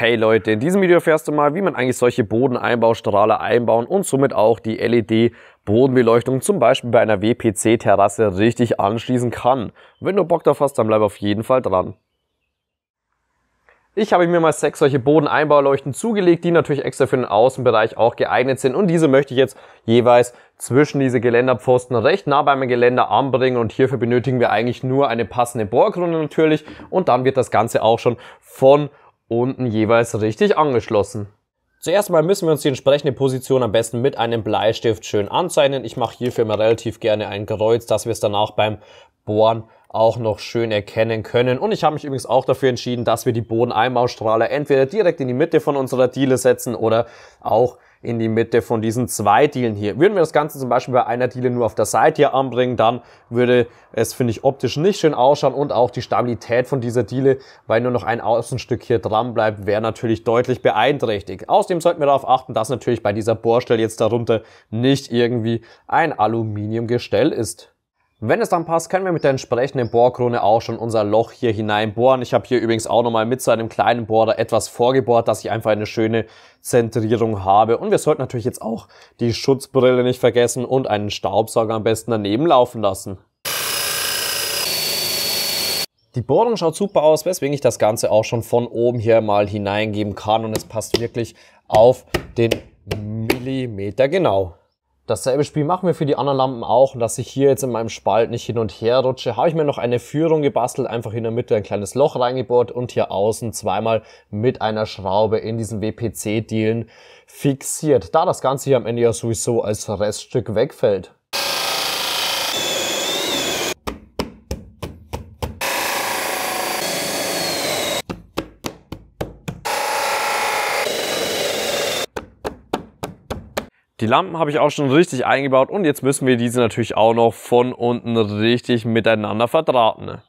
Hey Leute, in diesem Video erfährst du mal, wie man eigentlich solche Bodeneinbaustrahler einbauen und somit auch die LED-Bodenbeleuchtung zum Beispiel bei einer WPC-Terrasse richtig anschließen kann. Wenn du Bock darauf hast, dann bleib auf jeden Fall dran. Ich habe mir mal sechs solche Bodeneinbauleuchten zugelegt, die natürlich extra für den Außenbereich auch geeignet sind. Und diese möchte ich jetzt jeweils zwischen diese Geländerpfosten recht nah beim Geländer anbringen. Und hierfür benötigen wir eigentlich nur eine passende Bohrkrone natürlich. Und dann wird das Ganze auch schon von unten jeweils richtig angeschlossen. Zuerst mal müssen wir uns die entsprechende Position am besten mit einem Bleistift schön anzeichnen. Ich mache hierfür immer relativ gerne ein Kreuz, dass wir es danach beim Bohren auch noch schön erkennen können. Und ich habe mich übrigens auch dafür entschieden, dass wir die Bodeneinbaustrahler entweder direkt in die Mitte von unserer Diele setzen oder auch in die Mitte von diesen zwei Dielen hier. Würden wir das Ganze zum Beispiel bei einer Diele nur auf der Seite hier anbringen, dann würde es, finde ich, optisch nicht schön ausschauen und auch die Stabilität von dieser Diele, weil nur noch ein Außenstück hier dran bleibt, wäre natürlich deutlich beeinträchtigt. Außerdem sollten wir darauf achten, dass natürlich bei dieser Bohrstelle jetzt darunter nicht irgendwie ein Aluminiumgestell ist. Wenn es dann passt, können wir mit der entsprechenden Bohrkrone auch schon unser Loch hier hineinbohren. Ich habe hier übrigens auch nochmal mit so einem kleinen Bohrer etwas vorgebohrt, dass ich einfach eine schöne Zentrierung habe. Und wir sollten natürlich jetzt auch die Schutzbrille nicht vergessen und einen Staubsauger am besten daneben laufen lassen. Die Bohrung schaut super aus, weswegen ich das Ganze auch schon von oben hier mal hineingeben kann und es passt wirklich auf den Millimeter genau. Dasselbe Spiel machen wir für die anderen Lampen auch. Und dass ich hier jetzt in meinem Spalt nicht hin und her rutsche, habe ich mir noch eine Führung gebastelt, einfach in der Mitte ein kleines Loch reingebohrt und hier außen zweimal mit einer Schraube in diesen WPC-Dielen fixiert. Da das Ganze hier am Ende ja sowieso als Reststück wegfällt. Die Lampen habe ich auch schon richtig eingebaut und jetzt müssen wir diese natürlich auch noch von unten richtig miteinander verdrahten.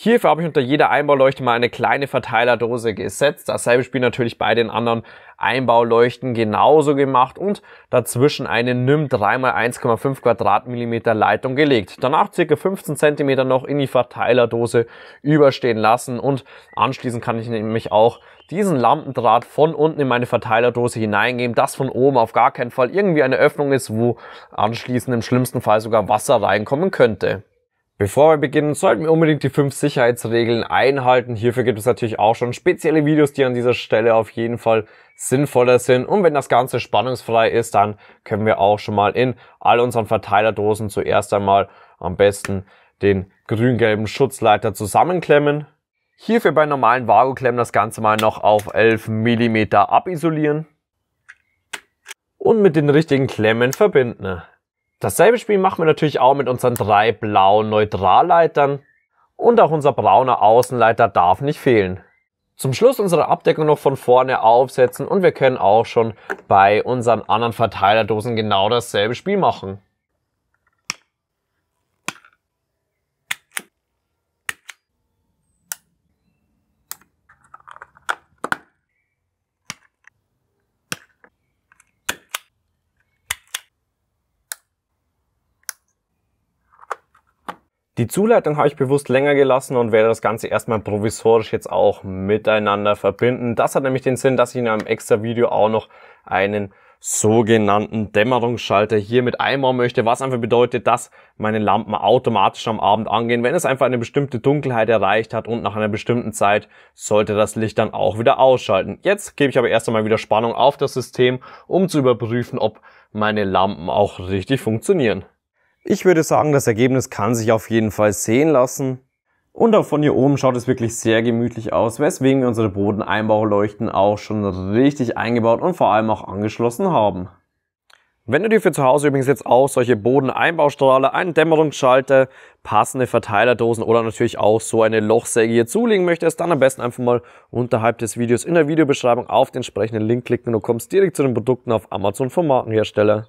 Hierfür habe ich unter jeder Einbauleuchte mal eine kleine Verteilerdose gesetzt. Dasselbe Spiel natürlich bei den anderen Einbauleuchten genauso gemacht und dazwischen eine NIM 3x1,5 Quadratmillimeter Leitung gelegt. Danach ca. 15 cm noch in die Verteilerdose überstehen lassen und anschließend kann ich nämlich auch diesen Lampendraht von unten in meine Verteilerdose hineingeben, dass von oben auf gar keinen Fall irgendwie eine Öffnung ist, wo anschließend im schlimmsten Fall sogar Wasser reinkommen könnte. Bevor wir beginnen, sollten wir unbedingt die fünf Sicherheitsregeln einhalten. Hierfür gibt es natürlich auch schon spezielle Videos, die an dieser Stelle auf jeden Fall sinnvoller sind. Und wenn das Ganze spannungsfrei ist, dann können wir auch schon mal in all unseren Verteilerdosen zuerst einmal am besten den grün-gelben Schutzleiter zusammenklemmen. Hierfür bei normalen Vago-Klemmen das Ganze mal noch auf 11 mm abisolieren und mit den richtigen Klemmen verbinden. Dasselbe Spiel machen wir natürlich auch mit unseren drei blauen Neutralleitern und auch unser brauner Außenleiter darf nicht fehlen. Zum Schluss unsere Abdeckung noch von vorne aufsetzen und wir können auch schon bei unseren anderen Verteilerdosen genau dasselbe Spiel machen. Die Zuleitung habe ich bewusst länger gelassen und werde das Ganze erstmal provisorisch jetzt auch miteinander verbinden. Das hat nämlich den Sinn, dass ich in einem extra Video auch noch einen sogenannten Dämmerungsschalter hier mit einbauen möchte, was einfach bedeutet, dass meine Lampen automatisch am Abend angehen, wenn es einfach eine bestimmte Dunkelheit erreicht hat und nach einer bestimmten Zeit sollte das Licht dann auch wieder ausschalten. Jetzt gebe ich aber erst einmal wieder Spannung auf das System, um zu überprüfen, ob meine Lampen auch richtig funktionieren. Ich würde sagen, das Ergebnis kann sich auf jeden Fall sehen lassen. Und auch von hier oben schaut es wirklich sehr gemütlich aus, weswegen wir unsere Bodeneinbauleuchten auch schon richtig eingebaut und vor allem auch angeschlossen haben. Wenn du dir für zu Hause übrigens jetzt auch solche Bodeneinbaustrahler, einen Dämmerungsschalter, passende Verteilerdosen oder natürlich auch so eine Lochsäge hier zulegen möchtest, dann am besten einfach mal unterhalb des Videos in der Videobeschreibung auf den entsprechenden Link klicken und du kommst direkt zu den Produkten auf Amazon vom Markenhersteller.